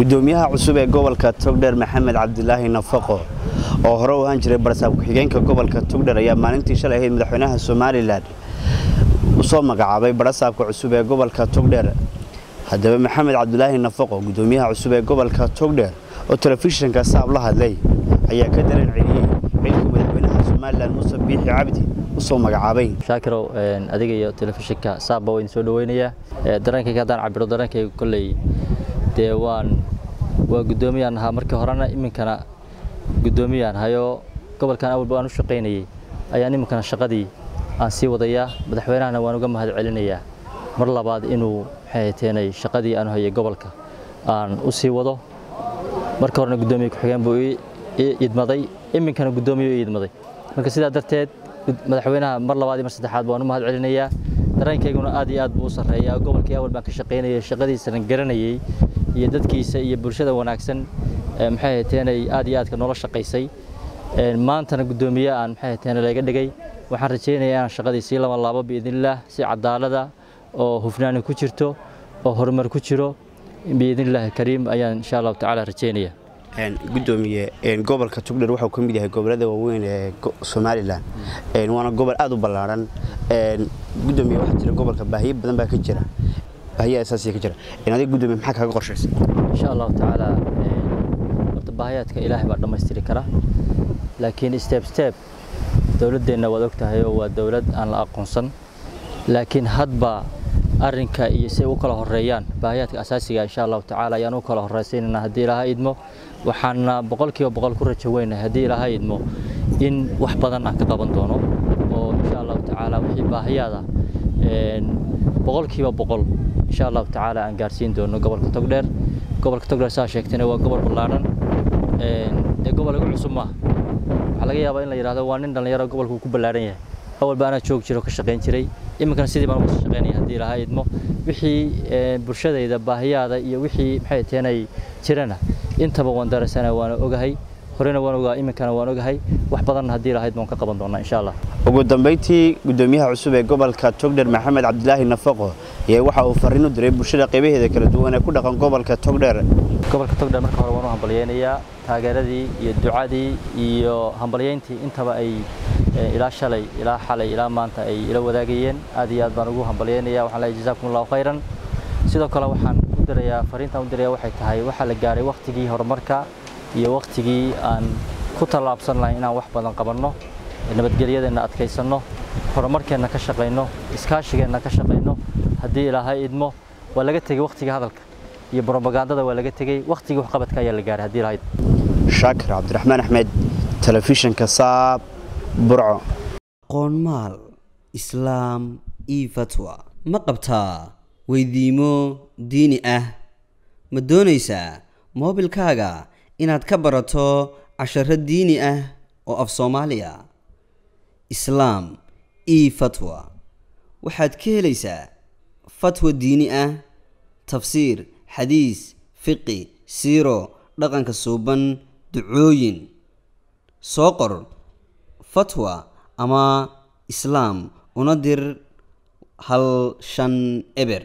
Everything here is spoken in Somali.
gudoomiyaha cusub ee gobolka togdheer maxamed cabdilaahi nafaqo oo hore u ahaan jiray barsaab ku-xigeenka gobolka togdheer ayaa maalintii shalay ahayd madaxweynaha somalilan u soo magacaabay barasaabka cusub ee gobolka togdheer. Haddaba maxamed cabdilaahi nafaqo gudoomiyaha cusub ee gobolka togdheer oo telefishinka saab la hadlay ayaa ka dareen celiyey xilka madaxweynaha somalilan muuse biixi cabdi u soo magacaabay. Shaakirow adiga iyo telefishinka saabba waa idin soo dhaweynayaa dareenkayga haddaan cabiro dareenkayga kolley dee waan waa guddoomiyaan ahaa. Markii horena iminkana guddoomiyaan hayoo gobolkan awalba aan u shaqaynayey ayaan iminkana shaqadii aan sii wadayaa madaxweynahana waan uga mahad celinayaa mar labaad inuu maxay hateenay shaqadii aanu hayay gobolka aan u sii wado. Marka horena guddoomiye ku-xigeen buu idmaday iminkana guddoomiye ii idmaday marka sidaa darteed madaxweynaha mar labaad iyo mar saddexaad baan u mahad celinayaa dareenkayguna aad iyo aad buu u sarreeyaa. Gobolkii awal baan ka shaqaynayay shaqadiisana garanayay iyo dadkiisa iyo bulshada wanaagsan maxay hateenay aad iyo aadka noola shaqaysay. Maantana guddoomiye aan maxay hateene laga dhigay. Waxaan rajaynayaa inaan shaqadii sii laba laabo biidnillaah si cadaalada oo hufnaani ku jirto oo horumar ku jiro. Biidnillaahi kariim ayaan insha allahu tacaala rajaynaya gudoomiye gobolka togdheer waxuu ka mid yahay gobollada waaweyn ee somalilan waana gobol aad u ballaaran. Gudoomiye waxaa jira gobolka baahiyo badan baa ka jira baahiyo asaasiya ka jira adiga gudoomiye maxaa kaaga qorshaysay insha allahu tacaala horta baahiyaadka ilaahay baa dhammaystiri kara laakiin step step dowladdeenna waad og tahay oo waa dowlad aan la aqoonsan laakiin hadba arrinka iyo si ay u kala horeeyaan baahiyaadka asaasiga insha allahu tacaala ayaan u kala horraysaynana haddii ilaaha idmo waxaana boqolkiiba boqol ku rajo weynahay haddii ilaaha idmo in wax badan aan ka qaban doono oo insha allahu tacaala wixii baahiyaada boqolkiiba boqol insha allahu tacaala aan gaarsiin doono gobolka togdheer gobolka togdheer saa sheegtayna waa gobol ballaaran. Dee gobol igu cusub maaha waxaa laga yaabaa in la yidhahdo waa nin dhallinyaro gobolka uu ku ballaaran yahay. Awalba anaa joog jiro ka shaqayn jiray. Iminkana sidii baan uga shaqaynaya haddii ilaha idmo wixii bulshadayda baahiyaada iyo wixii maxay teenay jirana. Intaba waan darasana waana ogahay horena waan ogaa iminkana waan ogahay. Wax badanna haddii ilaha idmo waan ka qaban doonaa insha allah. Ugu dambayntii gudoomiyaha cusub ee gobolka togdheer maxamed cabdilaahi nafaqo ayaa waxa uu fariin u diray bulshada qaybaheeda kala duwan ee ku dhaqan gobolka togdheer. Gobolka togdheer marka hore waan u hambalyeynayaa taageeradii iyo ducadii iyo hambalyeyntii intaba ay ilaa shalay ilaa xalay ilaa maanta ay ila wadaagayeen. Aad iyo aad baan ugu hambalyeynaya waxaan leeyahay jazaakum allahu khayran. Sidoo kale waxaan u dirayaa fariintaan u diraya waxay tahay waxaa la gaaray waqtigii horumarka iyo waqtigii aan ku tallaabsan lahayn inaan wax badan qabanno nabadgelyadeenna adkaysanno horumarkeenna ka shaqayno iskaashigeenna ka shaqayno haddii ilaahay idmo waa laga tegey waqtigii hadalka iyo brobagandada waa laga tegey. Waqtigii waxqabadka ayaa la gaaray haddii ilahay shaakir cabdiraxmaan axmed telefishinka saab burco. Qoonmaal islaam io fatwa. Ma qabtaa weydiimo diini ah? Ma doonaysaa moobilkaaga inaad ka barato casharo diini ah oo af soomaaliya. Islaam io fatwa. Waxaad ka helaysaa fatwa diini ah tafsiir xadiis fiqi siiro dhaqanka suuban ducooyin. Soo qor fatwa ama islaam una dir hal shan eber